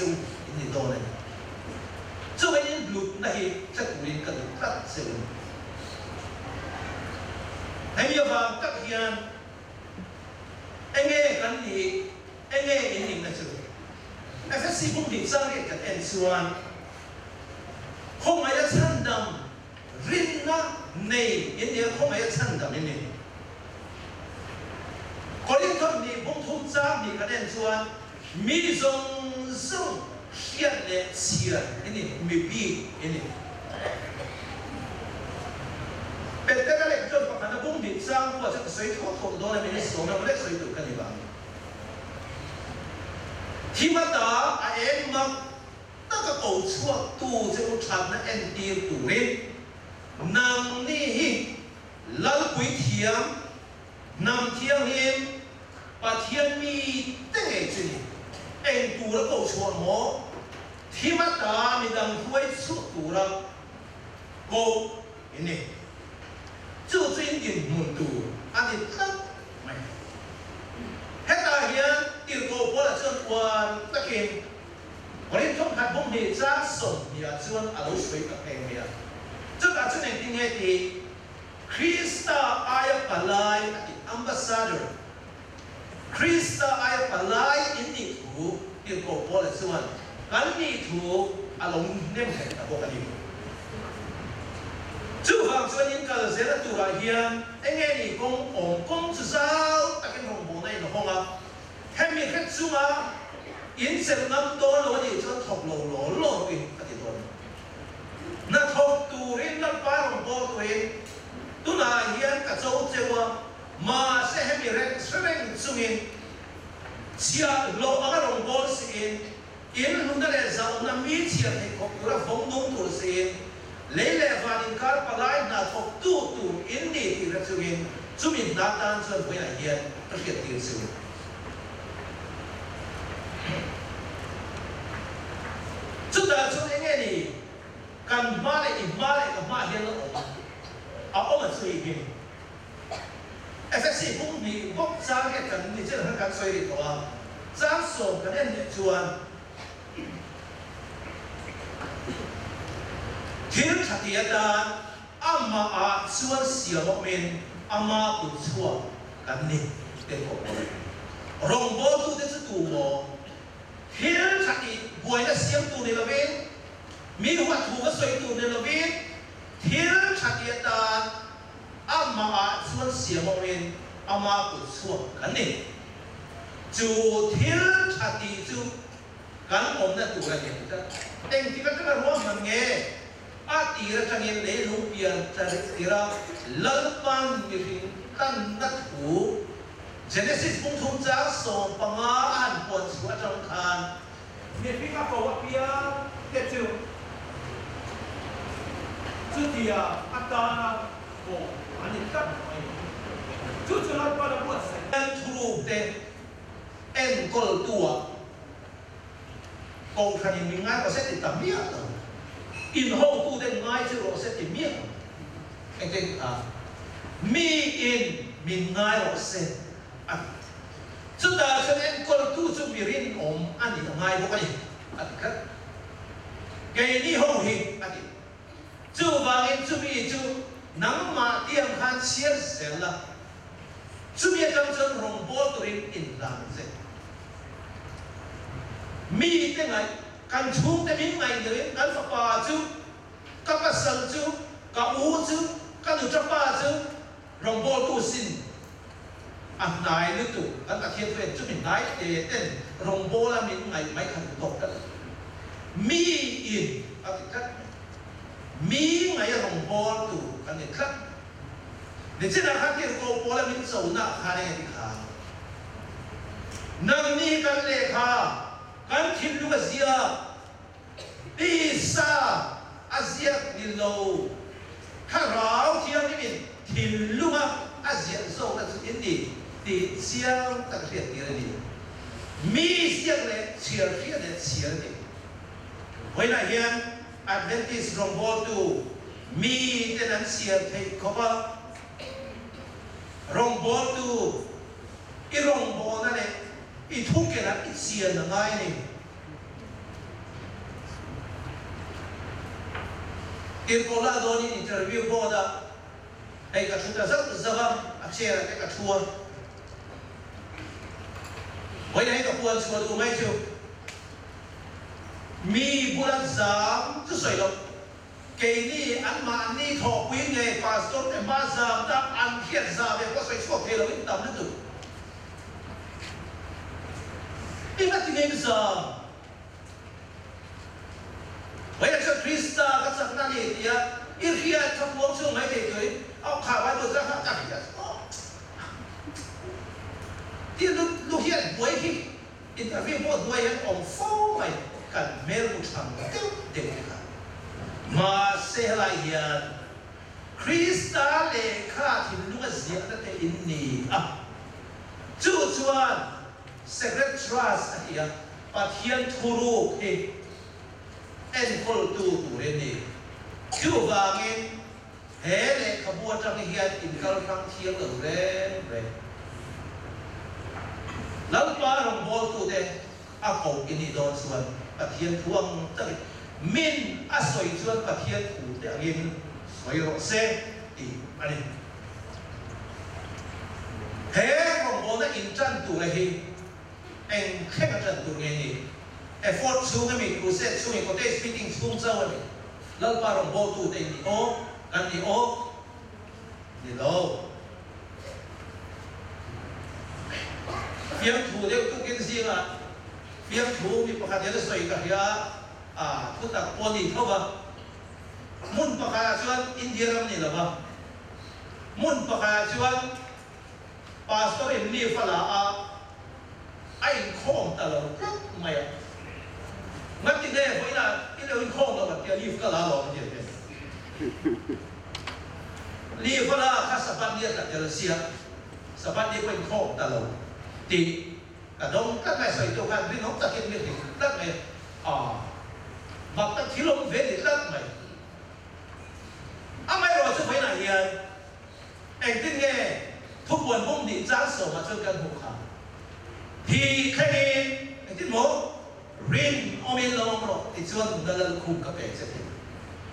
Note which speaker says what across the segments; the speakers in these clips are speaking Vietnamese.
Speaker 1: chung in do này? Cho nên lúc này chắc cũng nên cần cắt sự hay bây giờ các hiền anh nghe cần gì? Anh nghe cái gì là chứ FSC cũng bị sang cái cái anh suan không ai chân đầm rin na này anh nhớ không ai chân đầm này có những thông thì bông thu giáp thì cái anh suan mi dùng dùng lệ ini mibi ini bên cái cái lệnh cho bạn nó bung bị sang và sẽ suy thoát thuộc đó là mình số nó lấy suy được cái gì vậy khi mà đó à em tất cả cầu chua tu sẽ có chạm nó em đi tu lên nằm đi lal quý thiam nằm thiam em và thiam mi tên ngày chuyện tu là cầu chua mỏ thì mà ta mình đang khuấy suốt tủ lắm cô cái này. Chú chính tiền nguồn tủ ăn thì tất mày. Hết ta hiện tiểu tổ bố là chân của tất kìm còn đến trong hạt bông hệ ra sổng thì là chân ở đấu suối tập hành mẹ. Chứ cả chân này tin hệ thì, Krista Ayapalai ambassador. Krista Ayapalai in the two tiểu tổ bố là chân kalni thu along nem khai ta bo kali chu phang chuan in kal zela tu ra hian enge ni kong ong kong chu zau takin hong bo nei no honga hemi khat chunga in sel nam to lo ni chuan thok lo lo lo ki ati ton na thok tu in na pa hong bo tu in tu na hian ka chau chewa ma se hemi rek sreng chungin chia lo aga rong bo si in in lúc đó là sao năm mỹ chia thì có cái là phòng đông tụ xin lấy lệ và những cái bà lại là thuộc tu tu in đi thì ra chú ý chú mình tan cho với lại hiện rất hiện tiền sự. Chúng ta chú ý nghe đi cần mà lại im mà lại cầm mà hiện nó ổn à ông mà suy nghĩ FSC cũng bị bốc ra cái cần đi chứ là cần suy đi thôi giá sổ cái này chuan ama tu suwa kani te ko ko rong bo tu te su tu bo hil saki buai na siam tu ne la ven mi wa tu wa soi tu ne la ven hil saki ta ama a suan siam o ven ama tu suwa kani chu hil saki chu kan om na tu la ne ta teng ti ka ka ro man nge a tira changin le lu pian chari tira lalpan mi rin tan na thu Genesis kung thum cha so panga an pon su atang khan
Speaker 2: mi pi ka ko pia te chu chu tia atana ko ani tat mai chu chu lat pa la buat sai
Speaker 1: an thuru te en kol tua ko khanin mi nga ko se ti tamia to in ho tu den ngai chi ro se ti mi anh te à mi in, min ngai ro se à chu ta cho en con tu chu mi rin om an ni ngai bộ kai gì anh khát cái đi hậu hình anh chu chú in chu mi chu nang ma tiêm khan sier sẻ la. Chu mi kam chân rong bo tu rin in làm se mi te ngai kan chung te min ngai de kan fa pa chu ka ka sal chu ka u chu ka nu cha pa chu rong bol tu sin an nai lu tu an ta thiên về chu min nai te ten rong bol la min ngai mai kan tok ka mi in a ti kat mi ngai rong bol tu kan ni để ni china ha kia cô bol là mình sầu na ha này thì khá. Nâng ni cần lệ khá kan thil lu ka zia isa azia ni lo kha rao thiam ni min thil lu ma azia zo na chu in ni ti siang tak riat ti ni mi siang le chiar kia le chiar ni when i hear adventist from ball to mi te nan siar thei khoba rong ball to i rong ball na le อีทุกข์แก่ละอีเสียนง่ายนี่กินโกลาโดนี่อินเทอร์วิวโบดะไอ้กระชุนจะซักจะว่าอักเสบไอ้กระชัวไว้ให้กับควรชวนดูไหมชิวมีบุรัสามจะสวยลงเกนี่อันมานี่ถอกวิ่งไงปาสต้นแต่บ้าสามดับอันเทียดสามเนี่ยก็ใส่ช่วงเทลวินตามนั่นดู sa vậy là cho Krista các sản năng gì thì ít khi trong bốn chương mấy thì tới ông khảo vai được ra khác chẳng gì thì lúc lúc hiện cuối khi interview một đuôi hắn ông phô mày cần mê một thằng tiêu để cả mà sẽ lại hiện Krista lệ khá thì lúc ấy diễn ra thế in nì à chú chuan secret trust à thì và thiên thu ru thì en kol tu tu re ni chu wa nge he le khabua tang hian in kal rang thiang lo re re. Lau pa rong bol tu de a ko ini don suan a thuang ta min, a soi chuan a thian thu te angin soi ro se ti ani he rong bol na in chan tu le hi en khen chan tu nge ni xuống cái mình cũng xe xuống mình có thể speaking xuống sâu mình lỡ ba đồng bộ tụ tình thì ô cần thì ô. Thì lâu phiếm thủ đều cũng kiến riêng à phiếm thủ bị bạc hạt nhớ sợi cả ya à thu tập quân thì thôi mà muốn bạc hạt chuan India làm gì là mà muốn bạc hạt chuan pastor em đi phải là à ai không ta là mày à cái này với là cái điều không đâu mà cái liv cái lá lò cái gì liv cái lá khác sắp bắt đi là cái là xia sắp bắt đi quanh ta lâu thì cả đông các mẹ sợi tổ can viên nó ta kiến biết thì đất mày, à mặc ta thiếu lông về thì đất mày, à mày rồi chứ phải là anh tin nghe thuốc buồn mông đi giá sổ mà chưa căn hộ khả He credit, hindi mo, rin o may lawang ro, itsuan dalal kung kape sa tim.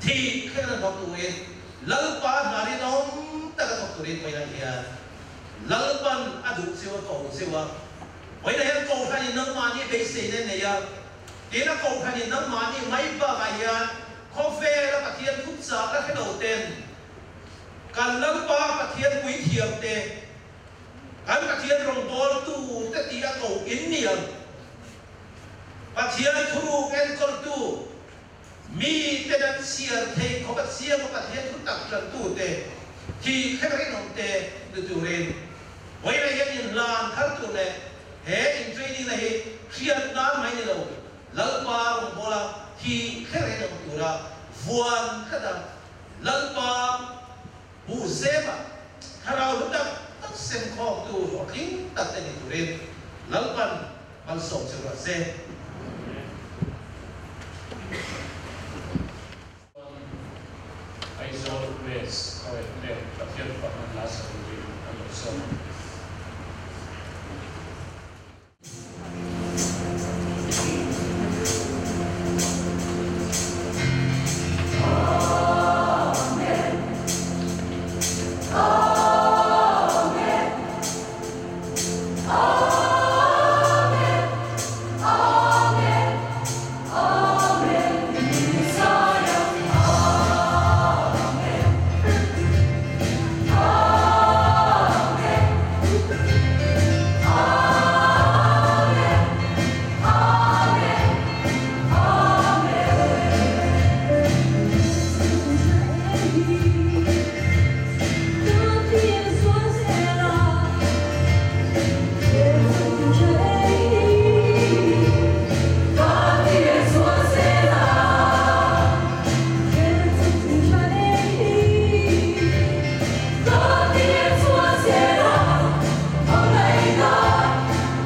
Speaker 1: Ti kaya na tuwin, lalpa narin ang taga-doktorin may lang yan. Lalpan aduk siwa ko siwa. Wai na yan ko kani ng mani base na na yan. Di na ko kani ng mani may ba kaya kofe na patiyan kutsa na kinauten. Kan lalpa patiyan kuy kiyam te. อันปะเทียนรงบอลตูแต่ตีอโตอินเนียนปะเทียนทรูแกนกอลตูมีแต่ดันเสียเทขอบัดเสียขอบัดเทียนทุตักจันตูเตะที่แค่ไรนองเตะดูจูเรนไว้ในยันยินลานทั้งตัวเนเฮอินเทรนี่นะเฮเทียนน้ำไม่เนี่ยเราลัลปารงบอลที่แค่ไรนองตูระวัวนขดังลัลปาบูเซมาถ้าเราลุกดัง xem kho tu hoặc kính tật tên tù đêm lớn pan ban sổ se ra xe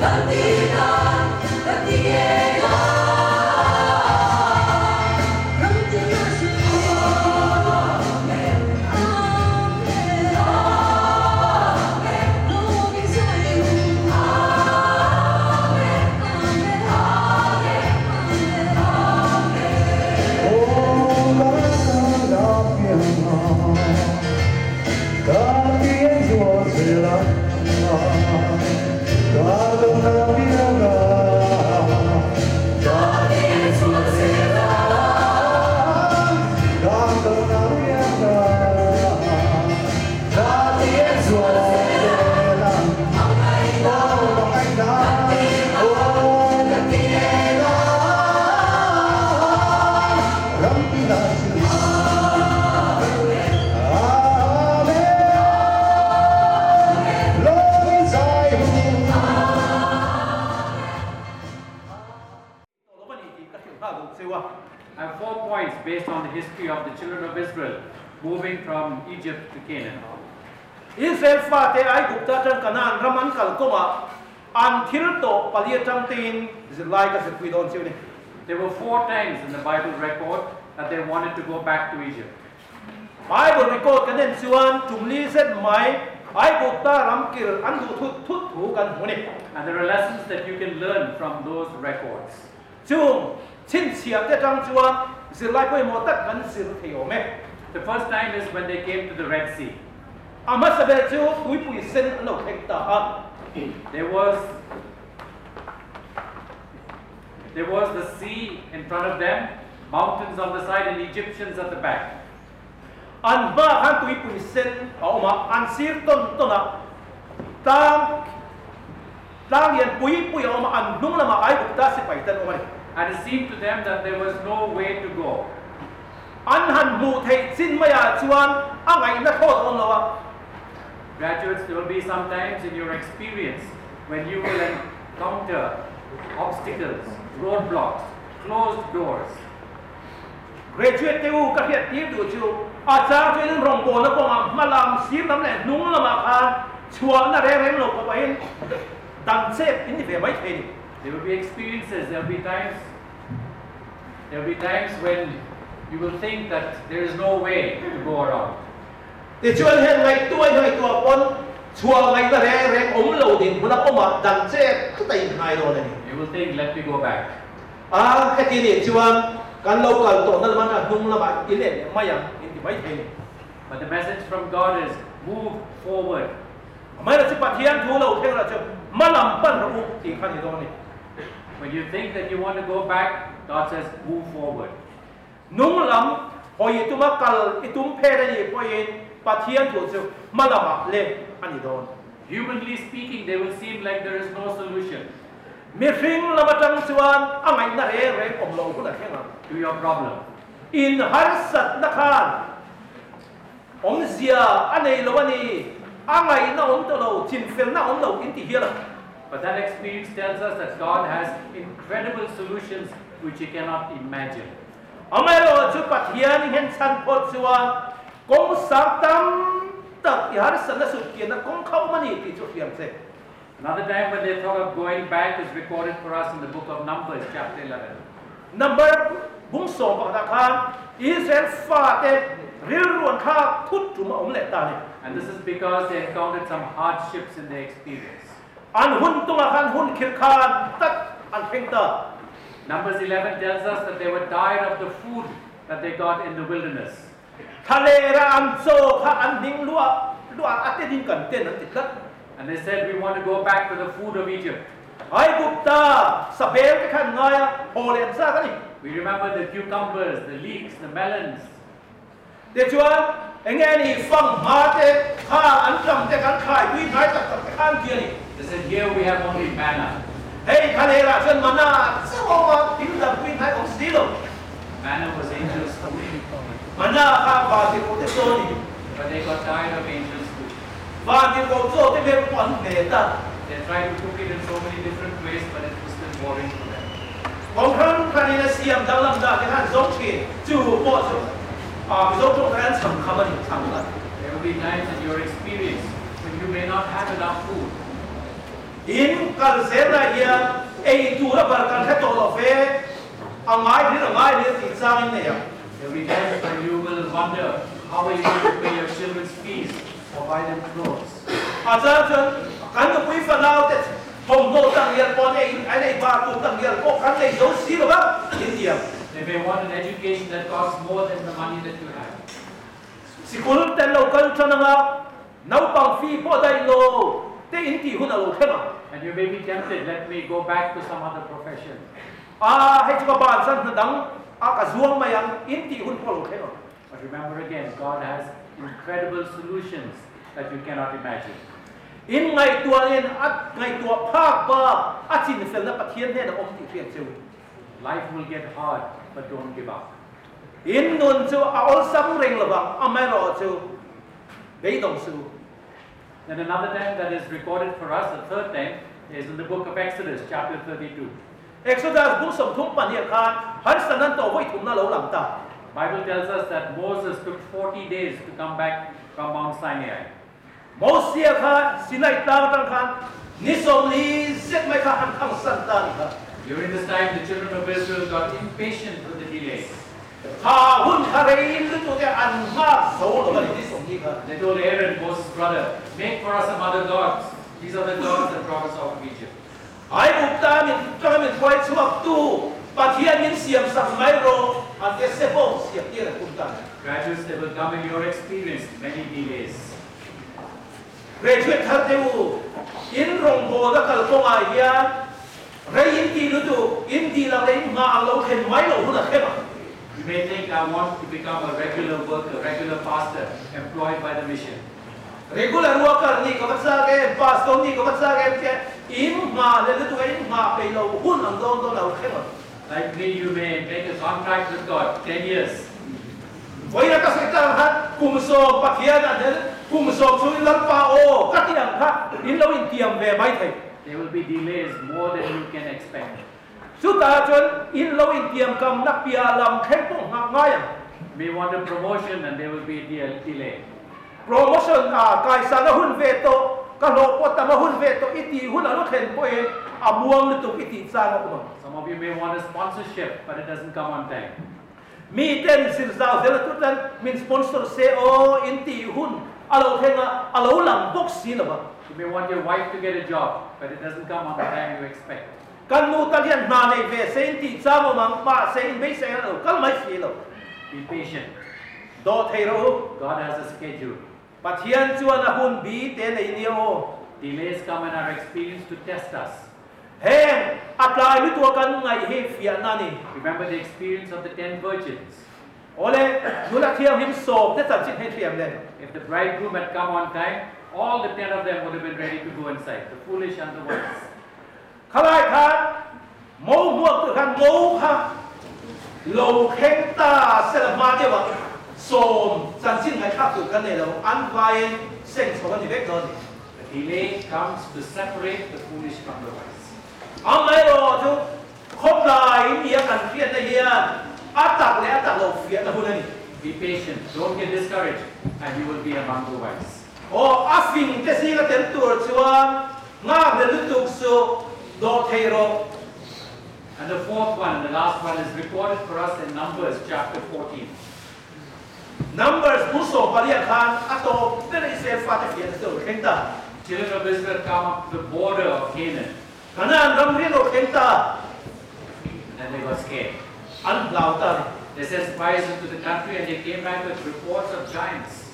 Speaker 3: Nandi.
Speaker 4: Moving from Egypt to Canaan.
Speaker 2: Israel fa te ai guk ta tan kanan raman kal koma an thil to palia tang tin zilai ka se pui don siu ni
Speaker 4: There were four times in the Bible record that they wanted to go back to Egypt.
Speaker 2: Bible record kan nen siwan tumli set mai ai guk ta ram kil an du thut thut thu kan hu
Speaker 4: And there are lessons that you can learn from those records.
Speaker 2: chung chin chiap te tang chuan zilai pui mo tak kan sil theo me
Speaker 4: The first time is when they came to the Red Sea.
Speaker 2: ama sabe chu pui pui sen an lo thek ta ha
Speaker 4: There was there was the sea in front of them, mountains on the side, and Egyptians at the back.
Speaker 2: an ba han pui pui sen a ma an sir ton ton a tang tang yan pui pui a ma an nung la ma ai guk ta pai tan o
Speaker 4: And it seemed to them that there was no way to go.
Speaker 2: an han mu thei chin ma ya chuan a ngai na tho on lo wa
Speaker 4: Graduates, there will be some times in your experience when you will encounter obstacles, roadblocks, closed doors.
Speaker 2: graduate te u ka hiat ti du chu a cha chu nin rong ko na ko ma ma lam sir lam le nung la ma kha chuan na re reng lo ko pa hin dan se in ve mai the ni
Speaker 4: There will be experiences, there will be times, there will be times when you will think that there is no way to go around.
Speaker 2: Thì chuyện hiện ngay tuổi ngay tuổi con chua ngay ta rẻ rẻ ống lâu thì muốn có mà đằng chế cứ tay hai này.
Speaker 4: You will think let me go back.
Speaker 2: À cái tiền này chuyện cần lâu cần tổ nên mà là hung là bạn ý thì mấy thế.
Speaker 4: But the message from God is move forward.
Speaker 2: Là chỉ bắt hiện thu lâu thế là mà làm bận thì gì đó này.
Speaker 4: When you think that you want to go back, God says move forward
Speaker 2: nung lam hoi ituma kal itum phe da ni po pathian thu chu malama le ani don
Speaker 4: Humanly speaking, they will seem like there is no solution
Speaker 2: mi ring lama tang chuan angai na re re om lo ku na thenga
Speaker 4: to your problem.
Speaker 2: in har sat na khan om zia anei lo ani angai na om to lo chin fel na om lo in ti hiala
Speaker 4: But that experience tells us that God has incredible solutions which you cannot imagine.
Speaker 2: Chu pathian hen chuan kong sak tam tak i har sat na kian kong khau mani ti chu hiam se
Speaker 4: Another time when they thought of going back is recorded for us in the book of Numbers, chapter 11.
Speaker 2: number bung som pa da khan israel fa te ril ruan kha thut ma om le ta ni
Speaker 4: And this is because they encountered some hardships in their experience.
Speaker 2: an hun khan hun khir khan tat an pheng ta
Speaker 4: Numbers 11 tells us that they were tired of the food that they got in the wilderness. And they said we want to go back to the food of Egypt. We remember the cucumbers, the leeks, the melons. They said here we have only manna.
Speaker 2: Hey, Canela, send mana. Sawawa, you the queen type of Stilo.
Speaker 4: Manna was angels food.
Speaker 2: Mana ka vati ko the soni.
Speaker 4: But they got tired of angels food.
Speaker 2: Vati ko so te me pan neta.
Speaker 4: They tried to cook it in so many different ways, but it was still boring for them.
Speaker 2: ผมครั้งครั้งนี้นะเสียมดาวลำดาที่ท่านทรงเขียนจู่ปอดอ่าทรงตรงนั้นสำคัญมันสำคัญ
Speaker 4: There will be times in your experience when you may not have enough food.
Speaker 2: In là bảo cần hết tổ là phê. À ngay đi là ngay đi thì sao như này à
Speaker 4: There will be times when you will wonder how are you going to pay your children's fees or buy them clothes.
Speaker 2: à cha cần cái quý phần nào thế hồng đô tăng nhiệt con này anh này ba tụ tăng nhiệt có khăn này giống xí rồi bác in điểm
Speaker 4: They may want an education that costs more than the money that you have.
Speaker 2: school tên lâu cân cho năng à nấu bằng phi bỏ đây And
Speaker 4: you may be tempted, let me go back to some other profession. But remember again, God has incredible solutions that you cannot imagine.
Speaker 2: At ba na.
Speaker 4: Life will get hard, but don't give up.
Speaker 2: In nun chu a ol sam reng amero chu. Dei dong su.
Speaker 4: Then another time that is recorded for us, the third time, is in the book of Exodus, chapter 32.
Speaker 2: Exodus bung som thum pan ya khan han sanan to voi thum na lo lam ta
Speaker 4: Bible tells us that Moses took 40 days to come back from Mount Sinai.
Speaker 2: Moses kha sinai ta tang khan ni som ni set mai kha han khang san ta
Speaker 4: During this time, the children of Israel got impatient with the delay.
Speaker 2: Harun
Speaker 4: told Aaron, Moses' brother, make for us some other gods. These are the gods that brought us out of Egypt.
Speaker 2: I will time in time in quite some up too. But here means you have some and they say, oh, you here a good.
Speaker 4: Graduates, they will come in your experience many delays.
Speaker 2: Graduate had you in Rombo, the Kalkonga here, Ray in Tilutu, in Tila, Ma, Lo, Ken, Milo, Huna, Hema.
Speaker 4: You may think, I want to become a regular worker, regular pastor, employed by the mission.
Speaker 2: regular worker ni ka batsa ke pastor ni ka batsa ke ke in ma le lu tu in ma pe lo hun ang dong dong lo khema
Speaker 4: Like me, you may make a contract with God, 10 years.
Speaker 2: Wai na ka sa ta ha kum so pathian an den kum so chu in lam pa o ka ti ang kha in lo in tiam ve mai thai
Speaker 4: There will be delays more than you can expect.
Speaker 2: สุดาจนอินเราอินเตียมกำนักปีอาลำแข็งปุ่งหักง่าย
Speaker 4: We want a promotion and there will be a delay.
Speaker 2: Promotion อ่ะกายสารหุ่นเวโตกะโลกตมหุ่นเวโตอิตีหุ่นอนุเข็นปเองอาบวงตุกอิติสารกุม
Speaker 4: Some of you may want a sponsorship but it doesn't come on time.
Speaker 2: มีเต็นสินสาวเซลตุตันมินสปอนเซอร์เซโออินตีหุ่นอาเราเทงอาเราหลังบกสีนะบะ
Speaker 4: You may want your wife to get a job but it doesn't come on the time you expect
Speaker 2: kan nu ta lian na nei ve se in ti cha mo mang pa se in be se lo kal mai si lo
Speaker 4: Be patient.
Speaker 2: do thei ro
Speaker 4: God has a schedule.
Speaker 2: pathian chuan a hun bi te nei ni o
Speaker 4: Delays come in our experience to test us.
Speaker 2: heng apply mi tu kan ngai he fia na ni
Speaker 4: Remember the experience of the ten virgins.
Speaker 2: ole nu la thiam him so te chan chin he thiam le
Speaker 4: If the bridegroom had come on time, all the ten of them would have been ready to go inside, the foolish and the wise.
Speaker 2: khá khan mẫu vuộc tự khan mẫu khan lâu khen ta sẽ là ma chứ vậy xồm, chẳng xin ngày khác tự khan này là ăn vai sinh sống như vậy rồi
Speaker 4: The delay comes to separate the foolish from the wise.
Speaker 2: Ông ấy rồi chú, không là ý nghĩa cần thiết này hiền áp tạc lẽ tạc lâu phiền là hôn này
Speaker 4: Be patient, don't get discouraged, and you will be among the wise.
Speaker 2: Oh, afin, tesika tentur chuan, ngak na lutuk su, North Europe.
Speaker 4: And the fourth one, the last one, is recorded for us in Numbers chapter 14.
Speaker 2: Numbers, Muso, Baliakhan, Ato, then he said, Kenta.
Speaker 4: Children of Israel come up to the border of Canaan.
Speaker 2: Canaan, Ramrino, Kenta.
Speaker 4: And they were scared.
Speaker 2: Unblautar,
Speaker 4: they sent spies into the country and they came back with reports of giants.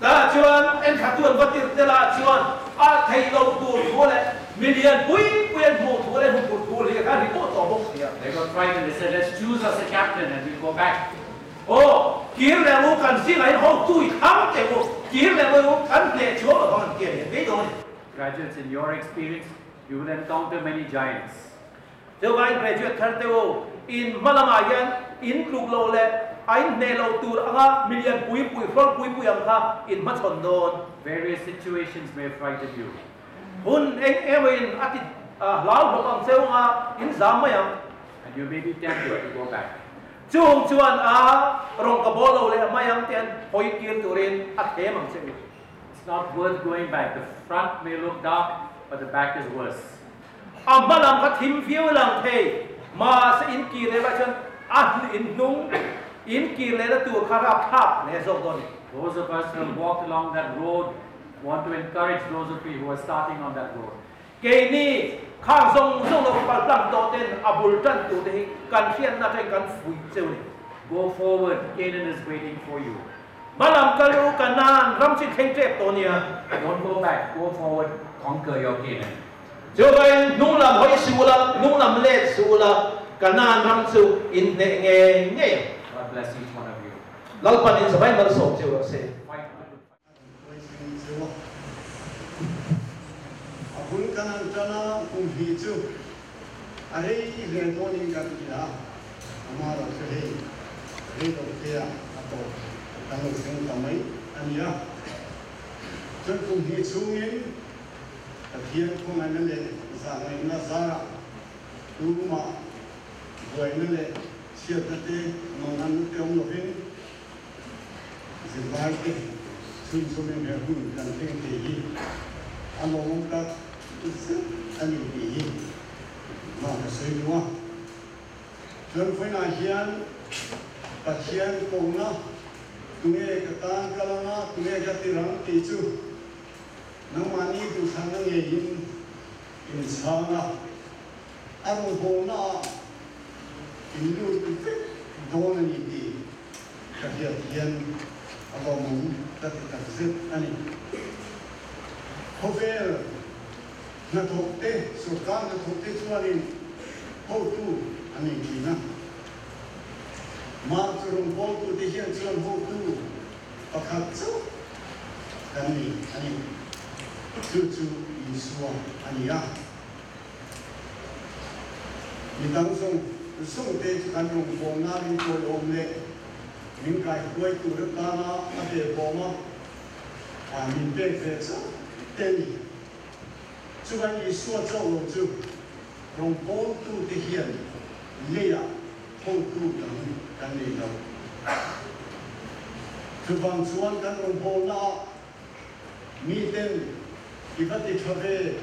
Speaker 2: Ta chuan, and khatun batir tela chuan, a thai lo tu مليار بوين ويموت ولا هو بورتول هي كان يموت او بوخ
Speaker 4: They got frightened. They said, let's choose us a captain and we'll go back.
Speaker 2: Oh, kier le wo kan si lai ho tui ham they wo. Kier le wo kan le chua lo kan kier ye. Wei doi.
Speaker 4: Graduates, in your experience, you will encounter many giants.
Speaker 2: Theo gai graduate karte wo in malamayan in klug lo le ai ne lo tur anga million pui pui frol pui pui anga in machon don.
Speaker 4: Various situations may frighten you.
Speaker 2: hun eng emin ati lao lo ang seu nga in zamaya
Speaker 4: and you may be tempted to go back
Speaker 2: chuang chuan a rong ka bolo le mayang ten hoi kir turin at he mang seu it's
Speaker 4: not worth going back the front may look dark but the back is worse.
Speaker 2: Ambalam ka thim phiu lang the ma se in ki le ba chen an in nung in ki le la tu khara phap ne zok don
Speaker 4: those of us who walked along that road want to encourage those of you who are starting on that road.
Speaker 2: Kể ni khang zong zong lo pa tang to ten abul tan tu de kan khian na thai kan fui cheu ni.
Speaker 4: Go forward, Canaan is waiting for you.
Speaker 2: Malam kalu kanan ram chi theng trep to nia.
Speaker 4: Don't go back, go forward, conquer your Canaan.
Speaker 2: Chu bai nung lam hoi su la, nung lam le su la, kanan ram chu in ne nge nge.
Speaker 4: God bless each one of you.
Speaker 2: Lalpan in sabai mal sok cheu se.
Speaker 5: Apun kanan jana kum hi chu. Are len to ni kan ya. Amara se he. He to ke ya ato. Kan lo sing tamai an ya. Chun kum hi chu ngin. Ta thian kum an le sa ngai na sa. tu mà rồi nó lại chia tận đi mà ngăn tiêu nó hình dừng lại cái sun sun mình là hùn cần thêm thì gì anh mong các 是安尼比喻，嘛个水牛啊，咱非那先，把先供啦，供个个单个啦，供个个地方地主，能嘛你就产生个因，因差啦，安尼供啦，因就不得多那一点，个些天，阿个门得个是安尼，好费。जो थोपते सरकार जो थोपते तुम्हारी हो तू हमें की ना मार तुम हो तू देखिए चल हो तू पकाचो हमें हमें तुझु इंसुआ हमिया 이당성 성대 간용 봉나리 고용내 민가이 고이 뚜르 까나 아베 봉어 아 민베 베서 때니 这个你说这我就用高度的眼力啊，高度的跟你了。就帮助我跟龙婆那，你等，你把这车费。